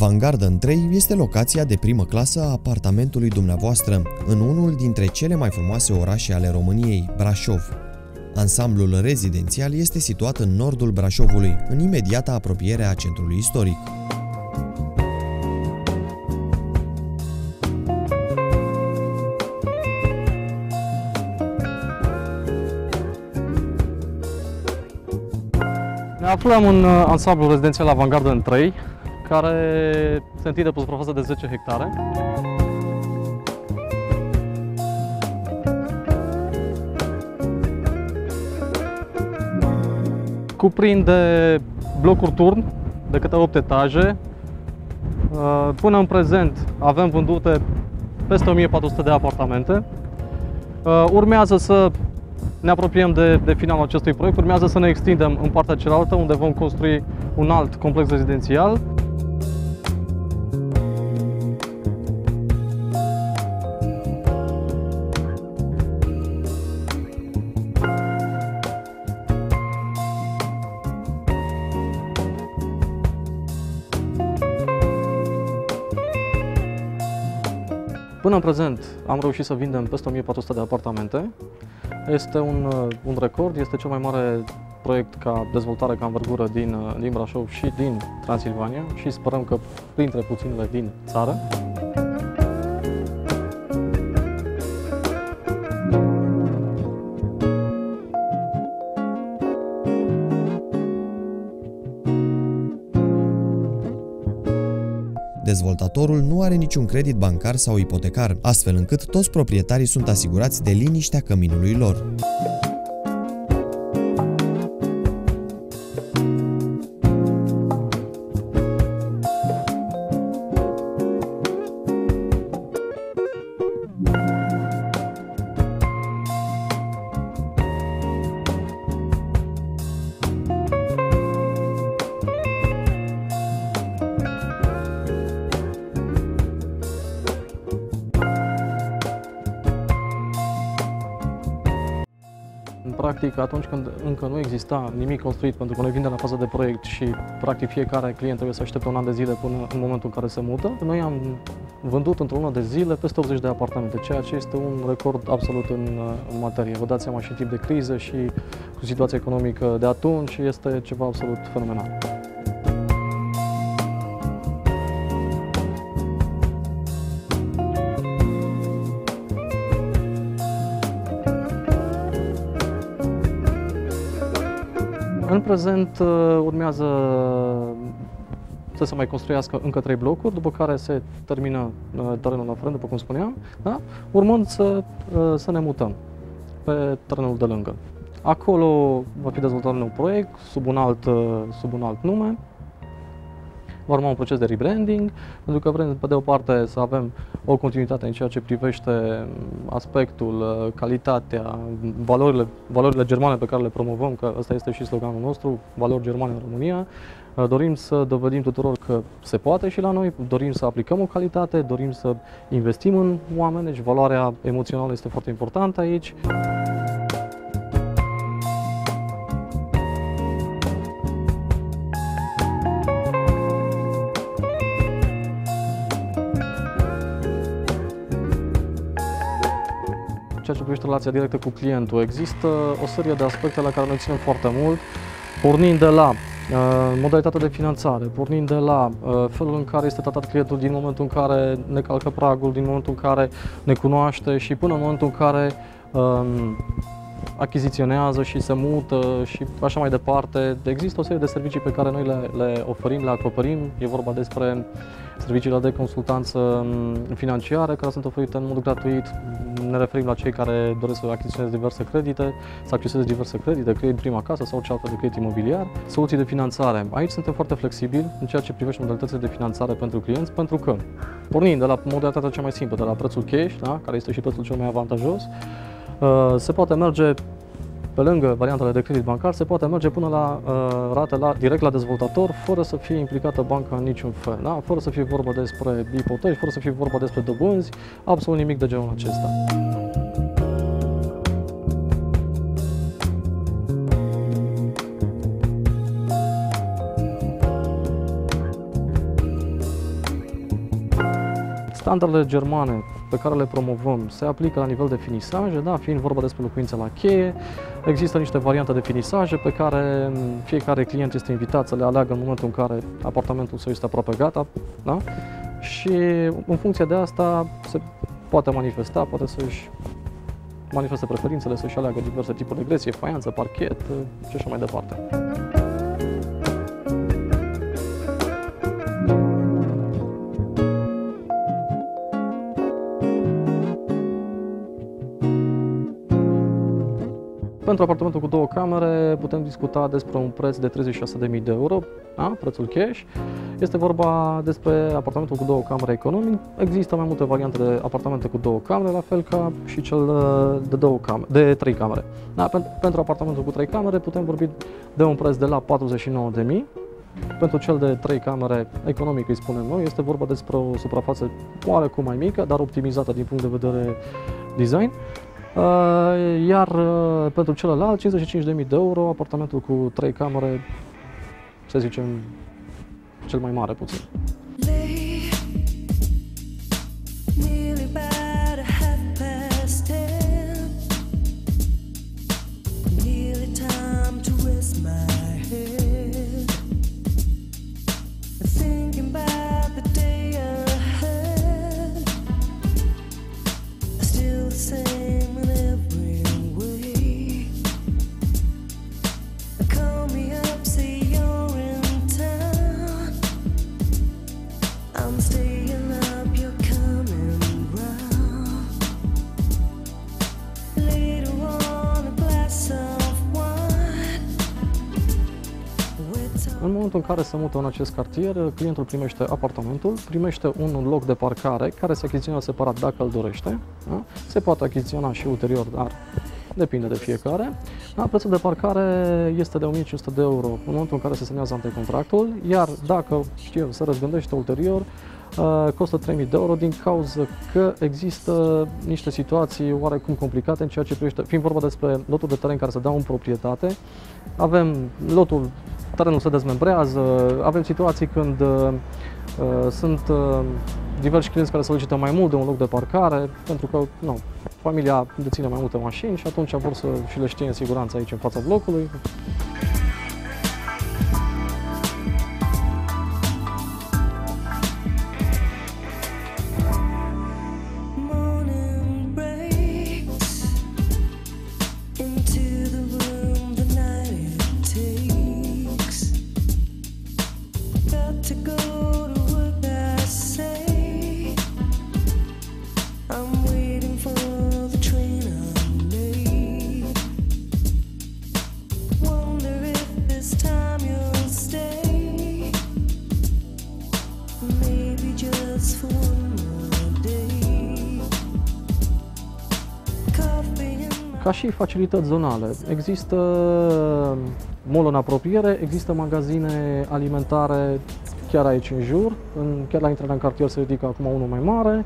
Avantgarden 3 este locația de primă clasă a apartamentului dumneavoastră în unul dintre cele mai frumoase orașe ale României, Brașov. Ansamblul rezidențial este situat în nordul Brașovului, în imediata apropiere a centrului istoric. Ne aflăm în uh, ansamblul rezidențial Avantgarde în 3, care se întinde pe o suprafață de 10 hectare. Cuprinde blocuri turn de câte 8 etaje. Uh, Până în prezent avem vândute peste 1400 de apartamente. Uh, Urmează să ne apropiem de, de finalul acestui proiect, urmează să ne extindem în partea cealaltă, unde vom construi un alt complex rezidențial. Până în prezent am reușit să vindem peste 1400 de apartamente. Este un, uh, un record, este cel mai mare proiect ca dezvoltare, ca învergură din, uh, din Brașov și din Transilvania și sperăm că printre puținele din țară. Dezvoltatorul nu are niciun credit bancar sau ipotecar, astfel încât toți proprietarii sunt asigurați de liniștea căminului lor. Practic, atunci când încă nu exista nimic construit, pentru că noi vindem la fază de proiect și practic fiecare client trebuie să aștepte un an de zile până în momentul în care se mută, noi am vândut într-o lună de zile peste 80 de apartamente, ceea ce este un record absolut în, în materie. Vă dați seama și în timp de criză și cu situația economică de atunci, este ceva absolut fenomenal. În prezent uh, urmează să se mai construiască încă trei blocuri, după care se termină uh, terenul la front, după cum spuneam, da? urmând să, uh, să ne mutăm pe terenul de lângă. Acolo va fi dezvoltat un nou proiect sub un alt, sub un alt nume, va urma un proces de rebranding, pentru că vrem, pe de o parte, să avem o continuitate în ceea ce privește aspectul, calitatea, valorile, valorile germane pe care le promovăm, că ăsta este și sloganul nostru, valori germane în România. Dorim să dovedim tuturor că se poate și la noi, dorim să aplicăm o calitate, dorim să investim în oameni, deci valoarea emoțională este foarte importantă aici. Privește relația directă cu clientul. Există o serie de aspecte la care noi ținem foarte mult, pornind de la uh, modalitatea de finanțare, pornind de la uh, felul în care este tratat clientul din momentul în care ne calcă pragul, din momentul în care ne cunoaște și până în momentul în care uh, achiziționează și se mută și așa mai departe. Există o serie de servicii pe care noi le, le oferim, le acoperim. E vorba despre serviciile de consultanță financiară care sunt oferite în mod gratuit. Ne referim la cei care doresc să achiziționeze diverse credite, să acceseze diverse credite, credit prima casă sau orice altfel de credit imobiliar. Soluții de finanțare. Aici suntem foarte flexibili în ceea ce privește modalitățile de finanțare pentru clienți, pentru că pornind de la modalitatea cea mai simplă, de la prețul cash, da, care este și prețul cel mai avantajos, Uh, se poate merge pe lângă variantele de credit bancar, se poate merge până la uh, rate la, direct la dezvoltator, fără să fie implicată banca în niciun fel, da? fără să fie vorba despre ipoteci, fără să fie vorba despre dobânzi, absolut nimic de genul acesta. Standardele germane pe care le promovăm se aplică la nivel de finisaje, da, fiind vorba despre locuințe la cheie. Există niște variante de finisaje pe care fiecare client este invitat să le aleagă în momentul în care apartamentul său este aproape gata, da? și în funcție de asta se poate manifesta, poate să-și manifeste preferințele, să-și aleagă diverse tipuri de gresie, faianță, parchet și așa mai departe. Pentru apartamentul cu două camere putem discuta despre un preț de 36.000 de euro, da? prețul cash. Este vorba despre apartamentul cu două camere economic. Există mai multe variante de apartamente cu două camere, la fel ca și cel de, două camere, de trei camere. Da? Pentru apartamentul cu trei camere putem vorbi de un preț de la 49.000 pentru cel de trei camere economic, îi spunem noi, este vorba despre o suprafață oarecum mai mică, dar optimizată din punct de vedere design. Uh, iar uh, pentru celălalt 55.000 de euro, apartamentul cu 3 camere, să zicem, cel mai mare puțin. În momentul în care se mută în acest cartier, clientul primește apartamentul, primește un loc de parcare care se achiziționează separat dacă îl dorește. Da? Se poate achiziționa și ulterior, dar depinde de fiecare. Da? Prețul de parcare este de 1500 de euro în momentul în care se semnează antecontractul, iar dacă, știu, se răzgândește ulterior, uh, costă 3000 de euro din cauza că există niște situații oarecum complicate în ceea ce privește, fiind vorba despre lotul de teren care se dau în proprietate, avem lotul terenul se dezmembrează, avem situații când uh, uh, sunt uh, diversi clienți care solicită mai mult de un loc de parcare, pentru că nu, familia deține mai multe mașini și atunci vor să și le știe în siguranță aici în fața blocului. Ca și facilități zonale. Există mall în apropiere, există magazine alimentare chiar aici în jur, în, chiar la intrarea în cartier se ridică acum unul mai mare.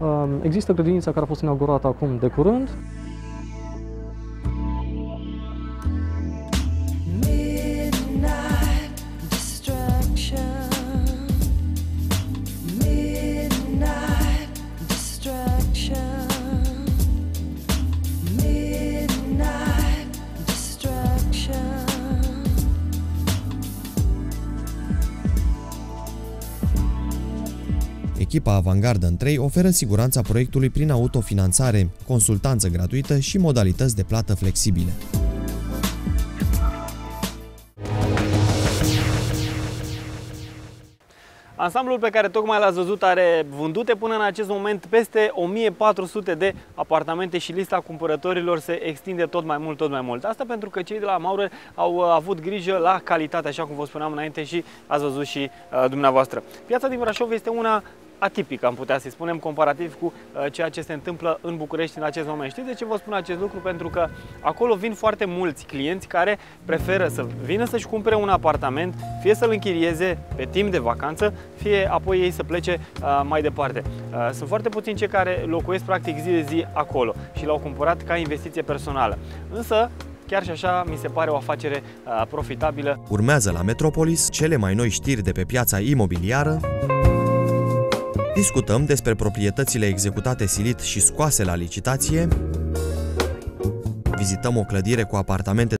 Um, există grădinița care a fost inaugurată acum de curând. Echipa Avangardă în 3 oferă siguranța proiectului prin autofinanțare, consultanță gratuită și modalități de plată flexibile. Ansamblul pe care tocmai l-ați văzut are vândute până în acest moment peste 1400 de apartamente și lista cumpărătorilor se extinde tot mai mult, tot mai mult. Asta pentru că cei de la Maurer au uh, avut grijă la calitate, așa cum vă spuneam înainte și ați văzut și uh, dumneavoastră. Piața din Brașov este una atipic, am putea să-i spunem, comparativ cu uh, ceea ce se întâmplă în București în acest moment. Știți de ce vă spun acest lucru? Pentru că acolo vin foarte mulți clienți care preferă să vină să-și cumpere un apartament, fie să-l închirieze pe timp de vacanță, fie apoi ei să plece uh, mai departe. Uh, sunt foarte puțini cei care locuiesc practic zi de zi acolo și l-au cumpărat ca investiție personală. Însă, Chiar și așa mi se pare o afacere uh, profitabilă. Urmează la Metropolis cele mai noi știri de pe piața imobiliară Discutăm despre proprietățile executate silit și scoase la licitație, vizităm o clădire cu apartamente